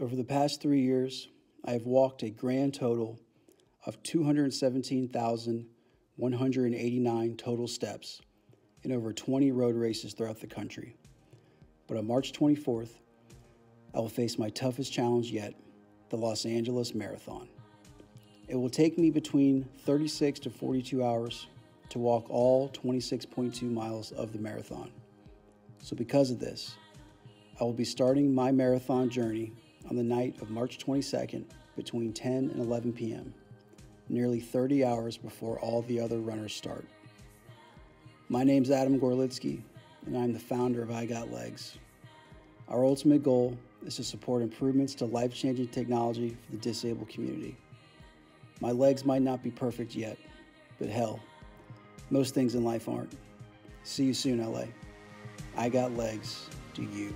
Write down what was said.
Over the past three years, I have walked a grand total of 217,189 total steps in over 20 road races throughout the country. But on March 24th, I will face my toughest challenge yet the Los Angeles Marathon. It will take me between 36 to 42 hours to walk all 26.2 miles of the marathon. So, because of this, I will be starting my marathon journey on the night of March 22nd between 10 and 11 p.m., nearly 30 hours before all the other runners start. My name's Adam Gorlitsky, and I'm the founder of I Got Legs. Our ultimate goal is to support improvements to life changing technology for the disabled community. My legs might not be perfect yet, but hell, most things in life aren't. See you soon, LA. I got legs. Do you?